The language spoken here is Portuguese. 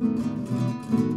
Música